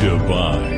Goodbye.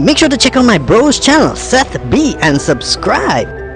Make sure to check out my bro's channel, Seth B, and subscribe.